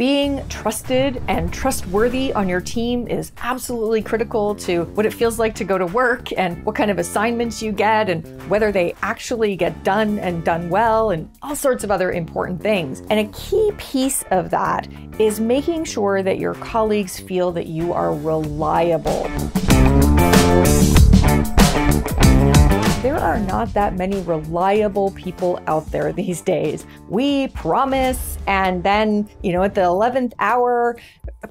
Being trusted and trustworthy on your team is absolutely critical to what it feels like to go to work and what kind of assignments you get and whether they actually get done and done well and all sorts of other important things. And a key piece of that is making sure that your colleagues feel that you are reliable. Not that many reliable people out there these days. We promise, and then, you know, at the 11th hour,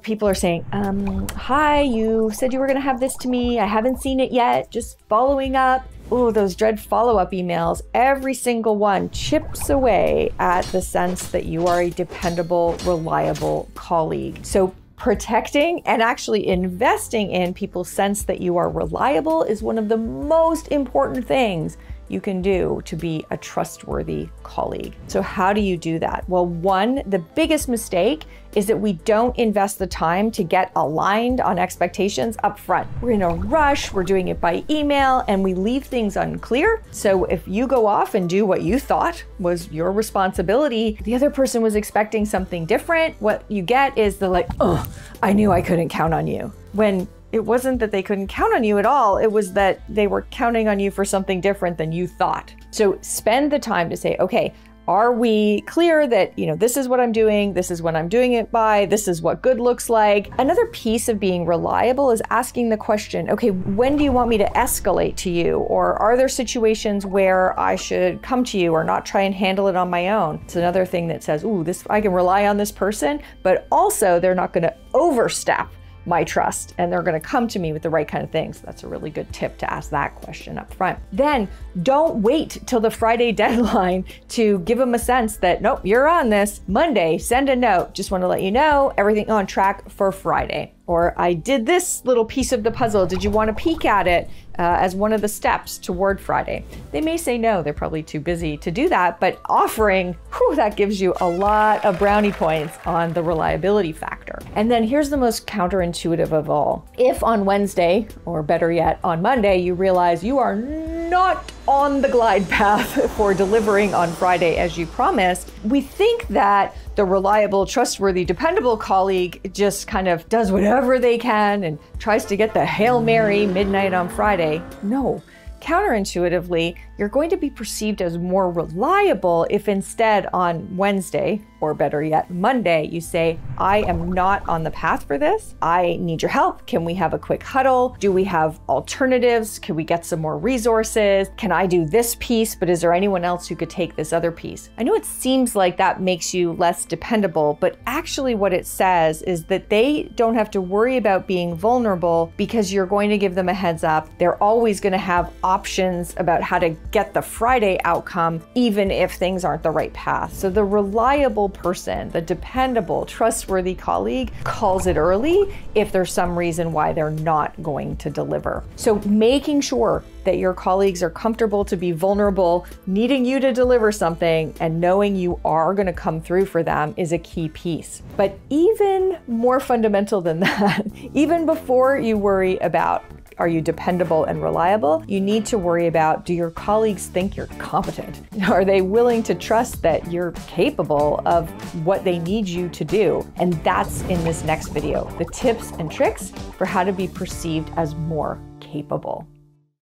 people are saying, um, Hi, you said you were going to have this to me. I haven't seen it yet. Just following up. Oh, those dread follow up emails. Every single one chips away at the sense that you are a dependable, reliable colleague. So protecting and actually investing in people's sense that you are reliable is one of the most important things you can do to be a trustworthy colleague. So, how do you do that? Well, one, the biggest mistake is that we don't invest the time to get aligned on expectations up front. We're in a rush, we're doing it by email, and we leave things unclear. So, if you go off and do what you thought was your responsibility, the other person was expecting something different, what you get is the like, oh, I knew I couldn't count on you. When it wasn't that they couldn't count on you at all. It was that they were counting on you for something different than you thought. So spend the time to say, okay, are we clear that, you know, this is what I'm doing, this is when I'm doing it by, this is what good looks like? Another piece of being reliable is asking the question, okay, when do you want me to escalate to you? Or are there situations where I should come to you or not try and handle it on my own? It's another thing that says, ooh, this I can rely on this person, but also they're not going to overstep my trust and they're going to come to me with the right kind of things. That's a really good tip to ask that question up front. Then don't wait till the Friday deadline to give them a sense that, nope, you're on this. Monday, send a note. Just want to let you know everything on track for Friday. Or I did this little piece of the puzzle. Did you want to peek at it uh, as one of the steps toward Friday? They may say no, they're probably too busy to do that, but offering, whew, that gives you a lot of brownie points on the reliability factor. And then here's the most counterintuitive of all. If on Wednesday, or better yet, on Monday, you realize you are not on the glide path for delivering on Friday as you promised, we think that the reliable, trustworthy, dependable colleague just kind of does whatever they can and tries to get the Hail Mary midnight on Friday. No, counterintuitively, you're going to be perceived as more reliable if instead on Wednesday, or better yet, Monday, you say, I am not on the path for this. I need your help. Can we have a quick huddle? Do we have alternatives? Can we get some more resources? Can I do this piece, but is there anyone else who could take this other piece? I know it seems like that makes you less dependable, but actually, what it says is that they don't have to worry about being vulnerable because you're going to give them a heads up. They're always going to have options about how to get the Friday outcome, even if things aren't the right path. So the reliable person, the dependable, trustworthy colleague calls it early if there's some reason why they're not going to deliver. So making sure that your colleagues are comfortable to be vulnerable, needing you to deliver something, and knowing you are going to come through for them is a key piece. But even more fundamental than that, even before you worry about are you dependable and reliable? You need to worry about do your colleagues think you're competent? Are they willing to trust that you're capable of what they need you to do? And that's in this next video the tips and tricks for how to be perceived as more capable.